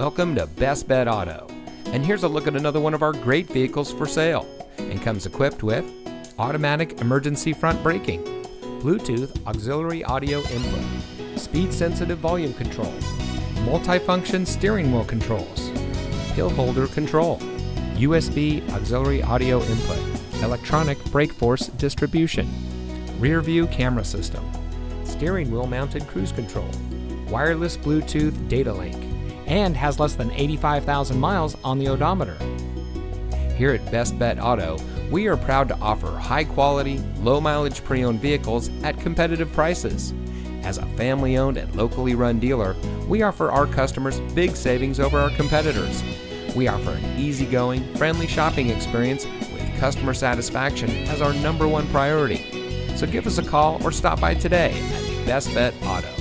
Welcome to Best Bet Auto. And here's a look at another one of our great vehicles for sale. And comes equipped with automatic emergency front braking, Bluetooth auxiliary audio input, speed sensitive volume control, multifunction steering wheel controls, hill holder control, USB auxiliary audio input, electronic brake force distribution, rear view camera system, steering wheel mounted cruise control, wireless Bluetooth data link, and has less than 85,000 miles on the odometer. Here at Best Bet Auto, we are proud to offer high quality, low mileage pre owned vehicles at competitive prices. As a family owned and locally run dealer, we offer our customers big savings over our competitors. We offer an easygoing, friendly shopping experience with customer satisfaction as our number one priority. So give us a call or stop by today at Best Bet Auto.